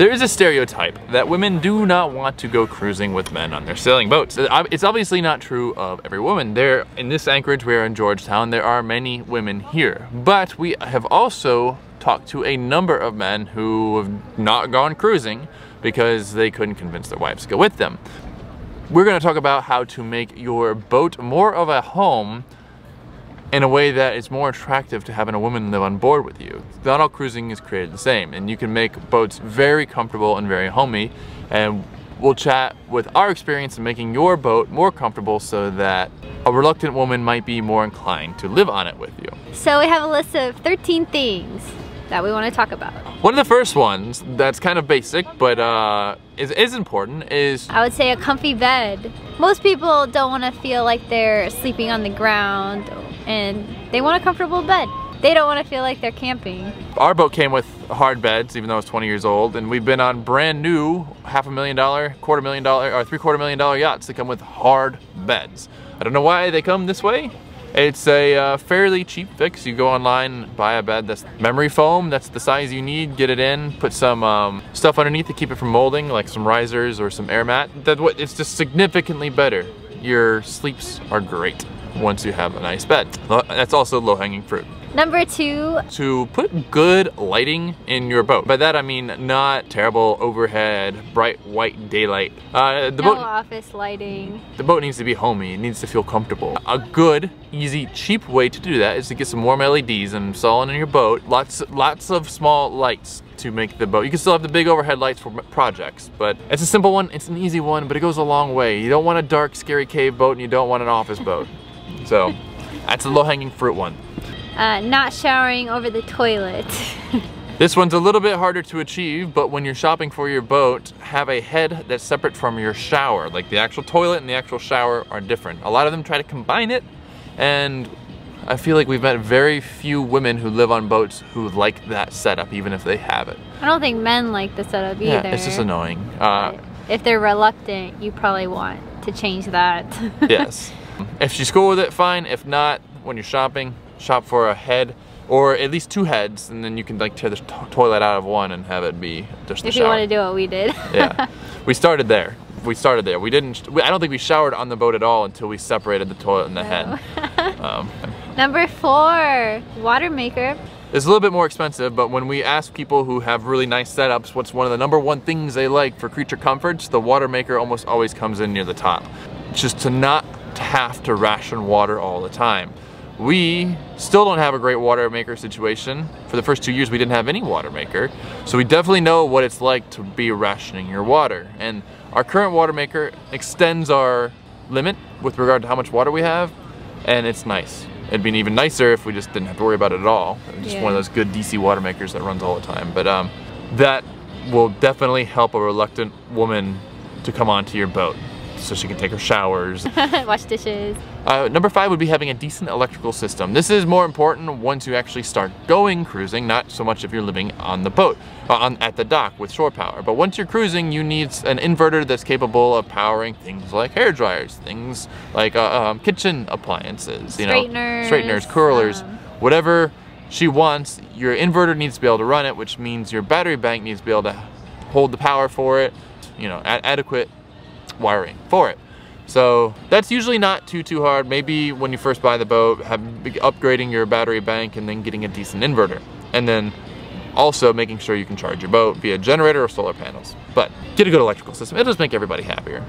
There is a stereotype that women do not want to go cruising with men on their sailing boats. Uh, it's obviously not true of every woman. There, in this anchorage, we're in Georgetown, there are many women here. But we have also talked to a number of men who have not gone cruising because they couldn't convince their wives to go with them. We're gonna talk about how to make your boat more of a home in a way that is more attractive to having a woman live on board with you. Not all cruising is created the same, and you can make boats very comfortable and very homey, and we'll chat with our experience in making your boat more comfortable so that a reluctant woman might be more inclined to live on it with you. So we have a list of 13 things that we want to talk about. One of the first ones that's kind of basic but uh, is, is important is... I would say a comfy bed. Most people don't want to feel like they're sleeping on the ground and they want a comfortable bed. They don't want to feel like they're camping. Our boat came with hard beds, even though it's 20 years old, and we've been on brand new half a million dollar, quarter million dollar, or three quarter million dollar yachts that come with hard beds. I don't know why they come this way. It's a uh, fairly cheap fix. You go online, buy a bed that's memory foam, that's the size you need, get it in, put some um, stuff underneath to keep it from molding, like some risers or some air mat. That what It's just significantly better. Your sleeps are great once you have a nice bed. That's also low-hanging fruit. Number two. To put good lighting in your boat. By that I mean not terrible overhead, bright white daylight. Uh, the no boat, office lighting. The boat needs to be homey, it needs to feel comfortable. A good, easy, cheap way to do that is to get some warm LEDs and install in your boat. Lots, lots of small lights to make the boat. You can still have the big overhead lights for projects, but it's a simple one, it's an easy one, but it goes a long way. You don't want a dark, scary cave boat and you don't want an office boat. So, that's a low-hanging fruit one uh, not showering over the toilet. this one's a little bit harder to achieve, but when you're shopping for your boat, have a head that's separate from your shower. Like the actual toilet and the actual shower are different. A lot of them try to combine it, and I feel like we've met very few women who live on boats who like that setup, even if they have it. I don't think men like the setup either. Yeah, it's just annoying. Uh, if they're reluctant, you probably want to change that. yes. If she's cool with it, fine. If not, when you're shopping, shop for a head or at least two heads and then you can like tear the toilet out of one and have it be just the if you want to do what we did. Yeah. We started there. We started there. We didn't we, i don't think we showered on the boat at all until we separated the toilet and the no. head um, number four water maker. It's a little bit more expensive, but when we ask people who have really nice setups what's one of the number one things they like for creature comforts, the water maker almost always comes in near the top. Just to not have to ration water all the time. We still don't have a great water maker situation. For the first two years, we didn't have any water maker. So we definitely know what it's like to be rationing your water. And our current water maker extends our limit with regard to how much water we have, and it's nice. It'd be even nicer if we just didn't have to worry about it at all. Just yeah. one of those good DC water makers that runs all the time. But um, that will definitely help a reluctant woman to come onto your boat so she can take her showers. Wash dishes. Uh, number five would be having a decent electrical system. This is more important once you actually start going cruising, not so much if you're living on the boat, uh, on, at the dock with shore power. But once you're cruising, you need an inverter that's capable of powering things like hair dryers, things like uh, um, kitchen appliances, you straighteners, know, straighteners, curlers, um. whatever she wants. Your inverter needs to be able to run it, which means your battery bank needs to be able to hold the power for it, you know, adequate wiring for it. So that's usually not too, too hard. Maybe when you first buy the boat, have upgrading your battery bank and then getting a decent inverter. And then also making sure you can charge your boat via generator or solar panels. But get a good electrical system. It'll just make everybody happier.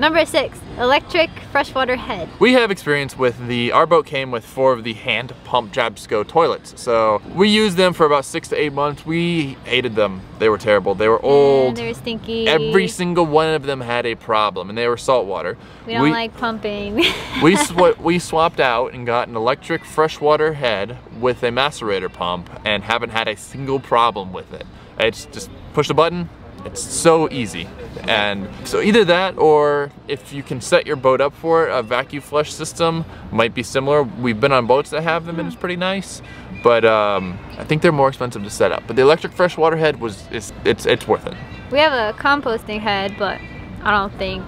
Number six, electric freshwater head. We have experience with the, our boat came with four of the hand pump Jabsco toilets. So we used them for about six to eight months. We hated them. They were terrible. They were mm, old. they were stinky. Every single one of them had a problem and they were saltwater. We don't we, like pumping. we, sw we swapped out and got an electric freshwater head with a macerator pump and haven't had a single problem with it. It's just push the button, it's so easy. And so either that or if you can set your boat up for it, a vacuum flush system might be similar. We've been on boats that have them and it's pretty nice. But um, I think they're more expensive to set up. But the electric freshwater head was it's it's it's worth it. We have a composting head, but I don't think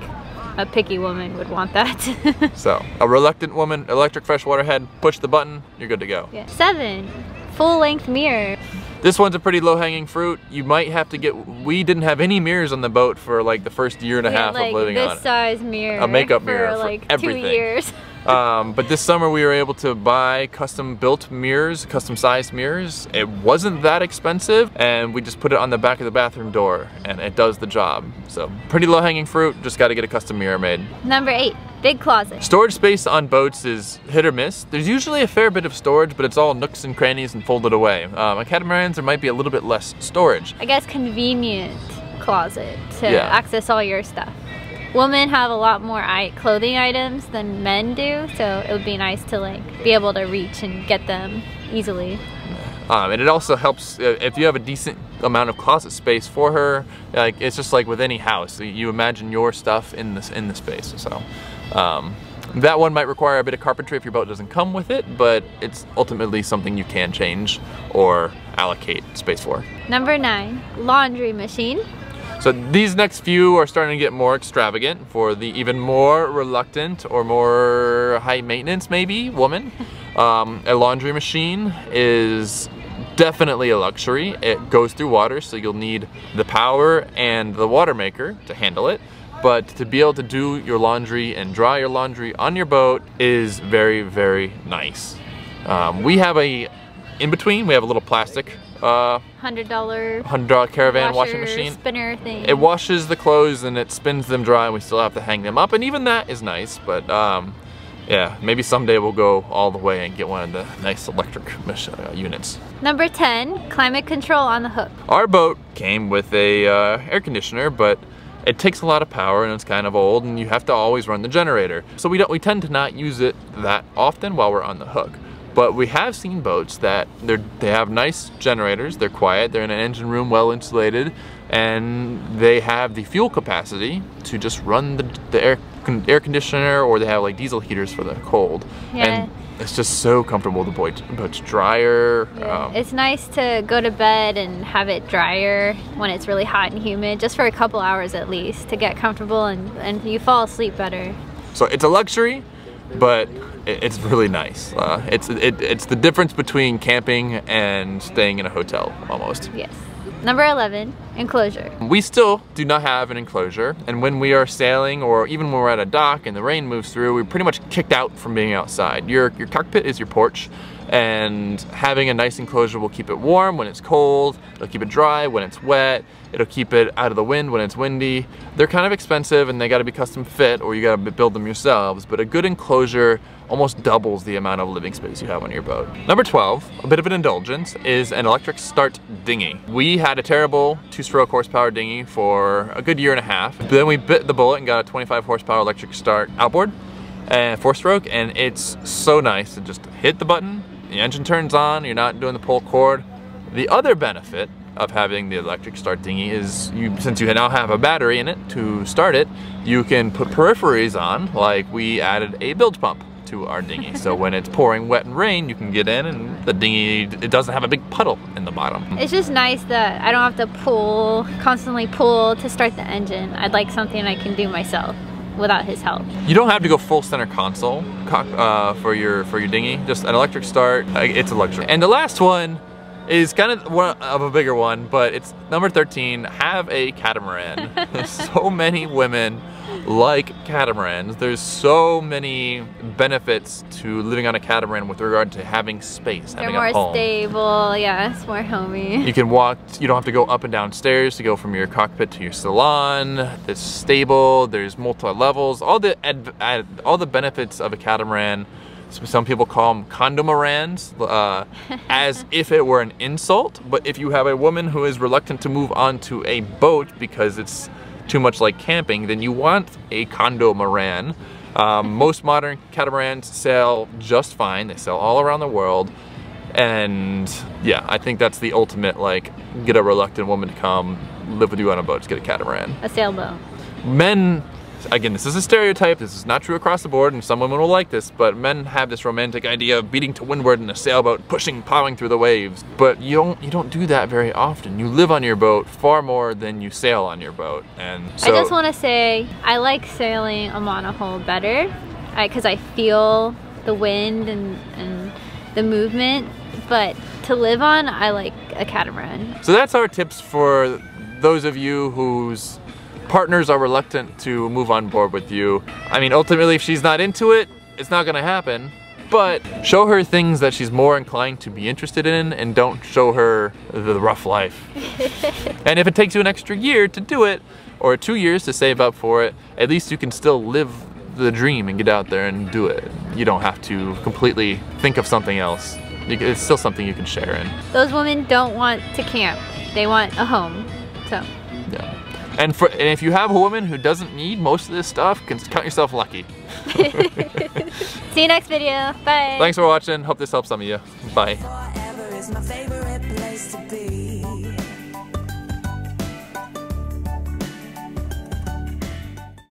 a picky woman would want that. so a reluctant woman, electric freshwater head, push the button, you're good to go. Yeah. Seven, full length mirror. This one's a pretty low-hanging fruit. You might have to get, we didn't have any mirrors on the boat for like the first year and a We had, half like, of living this on it. size mirror. A makeup for, mirror for like everything. two years. Um, but this summer we were able to buy custom built mirrors, custom sized mirrors. It wasn't that expensive and we just put it on the back of the bathroom door and it does the job. So pretty low hanging fruit, just gotta get a custom mirror made. Number eight, big closet. Storage space on boats is hit or miss. There's usually a fair bit of storage, but it's all nooks and crannies and folded away. Um, on catamarans, there might be a little bit less storage. I guess convenient closet to Yeah. access all your stuff. Women have a lot more clothing items than men do, so it would be nice to like be able to reach and get them easily. Um, and it also helps uh, if you have a decent amount of closet space for her. Like it's just like with any house, you imagine your stuff in this in the space. So um, that one might require a bit of carpentry if your boat doesn't come with it, but it's ultimately something you can change or allocate space for. Number nine, laundry machine. So these next few are starting to get more extravagant for the even more reluctant or more high maintenance maybe woman. Um, a laundry machine is definitely a luxury. It goes through water so you'll need the power and the water maker to handle it. But to be able to do your laundry and dry your laundry on your boat is very, very nice. Um, we have a, in between, we have a little plastic uh, Hundred dollar $100 caravan washer washing machine. spinner thing. It washes the clothes and it spins them dry and we still have to hang them up and even that is nice but um, yeah maybe someday we'll go all the way and get one of the nice electric uh, units. Number 10, climate control on the hook. Our boat came with a uh, air conditioner but it takes a lot of power and it's kind of old and you have to always run the generator. So we don't we tend to not use it that often while we're on the hook. But we have seen boats that they're, they have nice generators, they're quiet, they're in an engine room well insulated, and they have the fuel capacity to just run the, the air, con- air conditioner or they have like diesel heaters for the cold. Yeah. And it's just so comfortable. The boat, boat's drier. Yeah. um, it's nice to go to bed and have it drier when it's really hot and humid, just for a couple hours at least, to get comfortable and, and you fall asleep better. So it's a luxury, but it's really nice. Uh, it's it, it's the difference between camping and staying in a hotel almost. Yes. Number 11, enclosure. We still do not have an enclosure, and when we are sailing or even when we're at a dock and the rain moves through, we're pretty much kicked out from being outside. Your, your cockpit is your porch, and having a nice enclosure will keep it warm when it's cold, it'll keep it dry when it's wet, it'll keep it out of the wind when it's windy. They're kind of expensive and they gotta be custom fit or you gotta build them yourselves, but a good enclosure almost doubles the amount of living space you have on your boat. Number 12, a bit of an indulgence, is an electric start dinghy. We had a terrible two-stroke horsepower dinghy for a good year and a half. Then we bit the bullet and got a 25 horsepower electric start outboard and four-stroke, and it's so nice to just hit the button, the engine turns on, you're not doing the pull cord. The other benefit of having the electric start dinghy is you since you now have a battery in it to start it, you can put peripheries on, like we added a bilge pump to our dinghy. so when it's pouring wet and rain, you can get in and the dinghy, it doesn't have a big puddle in the bottom. It's just nice that I don't have to pull, constantly pull to start the engine. I'd like something I can do myself without his help. You don't have to go full center console uh, for your for your dinghy. Just an electric start. It's a luxury. And the last one is kind of one of a bigger one, but it's number 13. Have a catamaran. so many women like catamarans. There's so many benefits to living on a catamaran with regard to having space, They're having more a home. stable, yeah, it's more homey. You can walk, you don't have to go up and down stairs to go from your cockpit to your salon. It's stable, there's multi levels, all the all the benefits of a catamaran. Some people call them condomarans, uh, as if it were an insult. But if you have a woman who is reluctant to move onto a boat because it's too much like camping, then you want a condomaran. Um, most modern catamarans sail just fine. They sail all around the world. And yeah, I think that's the ultimate like get a reluctant woman to come live with you on a boat, just get a catamaran. A sailboat. Men, again, this is a stereotype, this is not true across the board, and some women will like this, but men have this romantic idea of beating to windward in a sailboat, pushing, plowing through the waves. But you don't you don't do that very often. You live on your boat far more than you sail on your boat. And so I just want to say I like sailing a monohull better because I, feel the wind and, and the movement but to live on, I like a catamaran. So that's our tips for those of you whose partners are reluctant to move on board with you. I mean, ultimately, if she's not into it, it's not gonna happen. But show her things that she's more inclined to be interested in and don't show her the rough life. and if it takes you an extra year to do it, or two years to save up for it, at least you can still live the dream and get out there and do it. You don't have to completely think of something else. It's still something you can share in. Those women don't want to camp. They want a home. So. Yeah. And for and if you have a woman who doesn't need most of this stuff, count yourself lucky. See you next video. Bye. Thanks for watching. Hope this helps some of you. Bye.